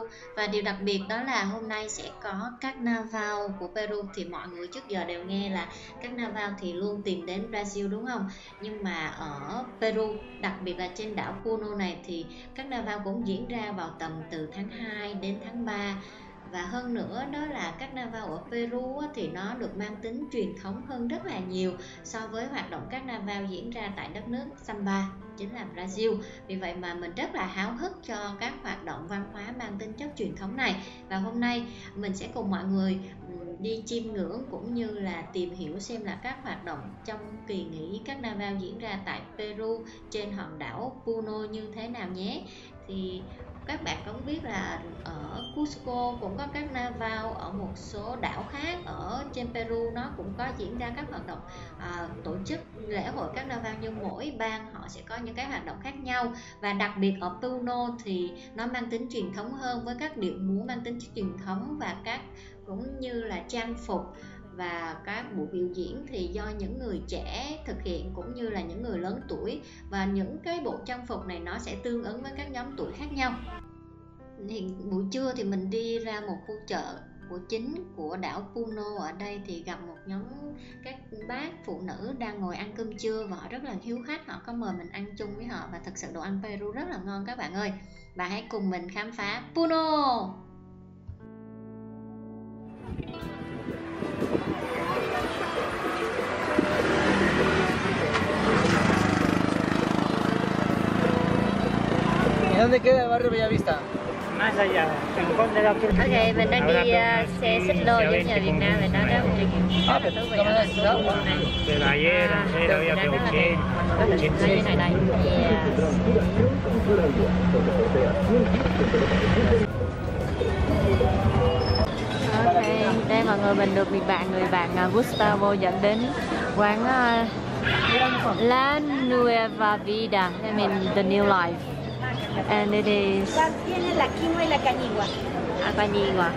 Peru và điều đặc biệt đó là hôm nay sẽ có Carnaval của Peru. Thì mọi người trước giờ đều nghe là Carnaval thì luôn tìm đến Brazil, đúng không? Nhưng mà ở Peru, đặc biệt là trên đảo Puno này, thì Carnaval cũng diễn ra vào tầm từ tháng 2 đến tháng 3 và hơn nữa đó là các carnival ở Peru thì nó được mang tính truyền thống hơn rất là nhiều so với hoạt động các carnival diễn ra tại đất nước Samba, chính là Brazil. Vì vậy mà mình rất là háo hức cho các hoạt động văn hóa mang tính chất truyền thống này. Và hôm nay mình sẽ cùng mọi người đi chiêm ngưỡng cũng như là tìm hiểu xem là các hoạt động trong kỳ nghỉ các carnival diễn ra tại Peru trên hòn đảo Puno như thế nào nhé. Thì các bạn cũng biết là ở Cusco cũng có các carnival ở một số đảo khác ở trên Peru nó cũng có diễn ra các hoạt động à, tổ chức lễ hội các carnival nhưng mỗi bang họ sẽ có những cái hoạt động khác nhau. Và đặc biệt ở Puno thì nó mang tính truyền thống hơn với các điệu múa mang tính truyền thống và các cũng như là trang phục và các buổi biểu diễn thì do những người trẻ thực hiện cũng như là những người lớn tuổi. Và những cái bộ trang phục này nó sẽ tương ứng với các nhóm tuổi khác nhau. Hiện buổi trưa thì mình đi ra một khu chợ của chính của đảo Puno. Ở đây thì gặp một nhóm các bác phụ nữ đang ngồi ăn cơm trưa và họ rất là hiếu khách. Họ có mời mình ăn chung với họ. Và thực sự đồ ăn Peru rất là ngon các bạn ơi. Và hãy cùng mình khám phá Puno! ¿Dónde queda el barrio Bellavista? Más allá, rincón de la Turquía. Ok, mình đang đi xe xích lô giống như ở Việt Nam mình nói đó trải nghiệm rất là thú vị ở thành phố Puno này. Pero ayer, À, ayer đường había đang que rất là đẹp. 80, Có hình như này đây. Ok, đây mọi người mình được người bạn người bạn uh, Gustavo dẫn đến quán uh, La Nueva Vida, I mean the new life. And it is Tiene la quinoa y la cañigua. Apanigua.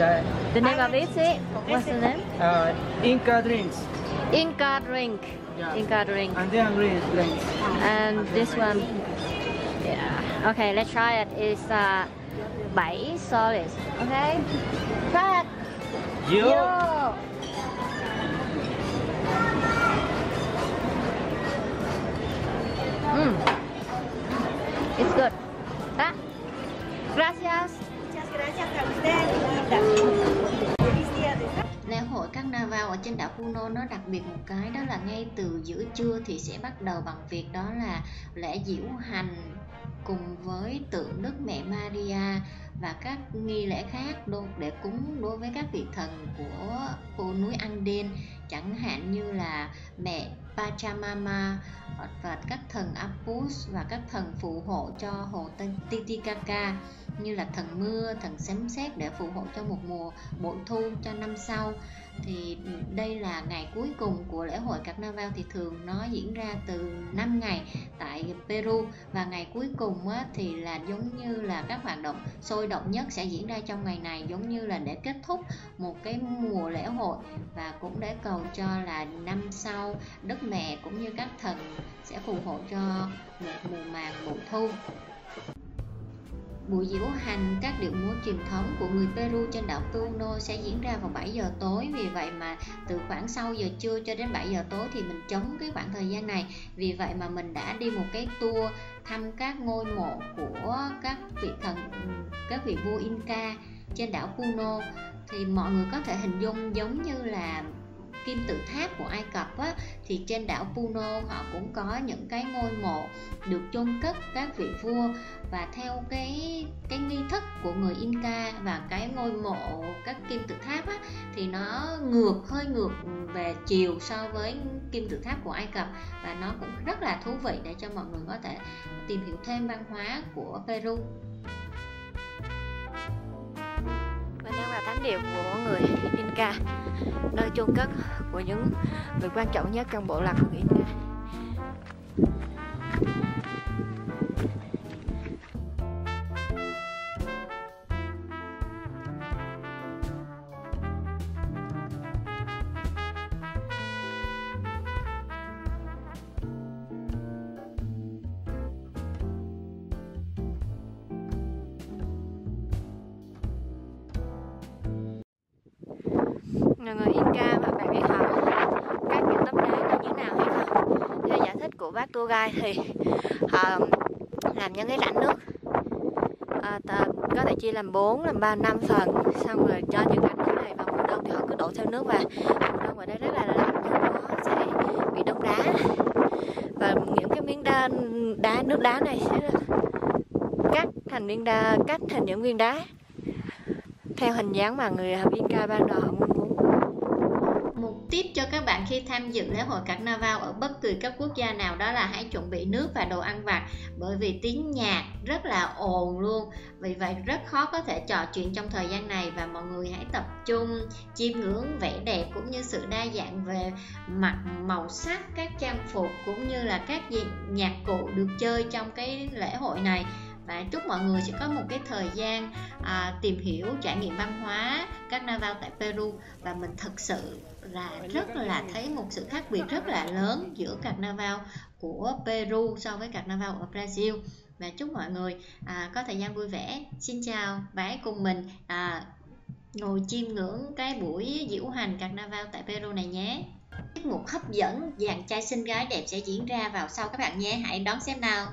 The name of it, is what's the name? Uh, Inca drinks. Inca drink. Yeah. Inca drink. Andean drinks. drinks. And this one, yeah. Okay, let's try it. It's uh, 7 soles. Okay. Try it. Yo. Yo. Nó đặc biệt một cái đó là ngay từ giữa trưa thì sẽ bắt đầu bằng việc đó là lễ diễu hành cùng với tượng Đức Mẹ Maria và các nghi lễ khác để cúng đối với các vị thần của phố núi Anden chẳng hạn như là mẹ Pachamama ờ, và các thần Apus và các thần phù hộ cho hồ Titicaca như là thần mưa, thần sấm sét để phù hộ cho một mùa bội thu cho năm sau thì đây là ngày cuối cùng của lễ hội Carnival thì thường nó diễn ra từ 5 ngày tại Peru. Và ngày cuối cùng á, thì là giống như là các hoạt động sôi động nhất sẽ diễn ra trong ngày này giống như là để kết thúc một cái mùa lễ hội. Và cũng để cầu cho là năm sau đất mẹ cũng như các thần sẽ phù hộ cho một mùa màng bội thu. Buổi diễu hành các điệu múa truyền thống của người Peru trên đảo Puno sẽ diễn ra vào 7 giờ tối. Vì vậy mà từ khoảng sau giờ trưa cho đến 7 giờ tối thì mình chống cái khoảng thời gian này. Vì vậy mà mình đã đi một cái tour thăm các ngôi mộ của các vị thần, các vị vua Inca trên đảo Puno. Thì mọi người có thể hình dung giống như là kim tự tháp của Ai Cập á, thì trên đảo Puno họ cũng có những cái ngôi mộ được chôn cất các vị vua. Và theo cái cái nghi thức của người Inca và cái ngôi mộ các kim tự tháp á, thì nó ngược hơi ngược về chiều so với kim tự tháp của Ai Cập. Và nó cũng rất là thú vị để cho mọi người có thể tìm hiểu thêm văn hóa của Peru. Mình đang vào thánh địa của người Inca. Nơi chôn cất của những người quan trọng nhất trong bộ lạc của người Inca rồi người Inca và bạn biết họ các những tấm đá là như thế nào hay không? Theo giải thích của bác tour guide thì uh, làm những cái rãnh nước. Ờ, uh, ta, có thể chia làm 4, làm 3, 5 phần. Xong rồi cho những rãnh nước này vào mùa đông thì họ cứ đổ theo nước và mùa đông ở đây rất là lạnh nó sẽ bị đông đá. Và những cái miếng đá, đá nước đá này sẽ cắt thành viên đá cắt thành những viên đá. Theo hình dáng mà người Inca ban đầu họ muốn muốn một tip cho các bạn khi tham dự lễ hội Carnival ở bất kỳ các quốc gia nào đó là hãy chuẩn bị nước và đồ ăn vặt, bởi vì tiếng nhạc rất là ồn luôn. Vì vậy, rất khó có thể trò chuyện trong thời gian này và mọi người hãy tập trung, chiêm ngưỡng vẻ đẹp cũng như sự đa dạng về mặt màu sắc, các trang phục cũng như là các nhạc cụ được chơi trong cái lễ hội này và chúc mọi người sẽ có một cái thời gian à, tìm hiểu trải nghiệm văn hóa Carnival tại Peru. Và mình thực sự là rất là thấy một sự khác biệt rất là lớn giữa Carnival của Peru so với Carnival ở Brazil. Và chúc mọi người à, có thời gian vui vẻ. Xin chào và hãy cùng mình à, ngồi chiêm ngưỡng cái buổi diễu hành Carnival tại Peru này nhé. Tiết mục hấp dẫn dàn trai xinh gái đẹp sẽ diễn ra vào sau các bạn nhé. Hãy đón xem nào